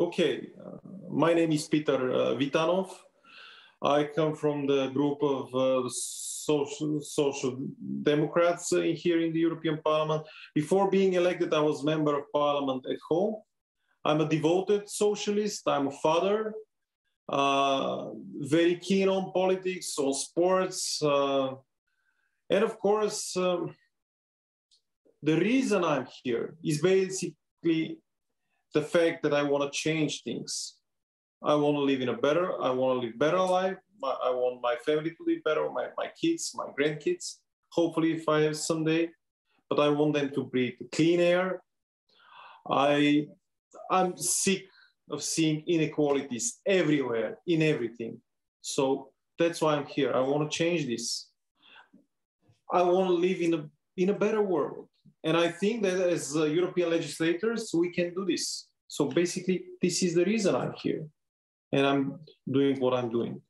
Okay, uh, my name is Petar uh, Vitanov. I come from the group of uh, social, social Democrats here in the European Parliament. Before being elected, I was a member of parliament at home. I'm a devoted socialist. I'm a father, uh, very keen on politics, on sports. Uh, and of course, um, the reason I'm here is basically the fact that I want to change things. I want to live in a better, I want to live better life. I want my family to live better, my, my kids, my grandkids, hopefully if I have someday. But I want them to breathe clean air. I, I'm sick of seeing inequalities everywhere, in everything. So that's why I'm here. I want to change this. I want to live in a, in a better world. And I think that as uh, European legislators, we can do this. So basically, this is the reason I'm here. And I'm doing what I'm doing.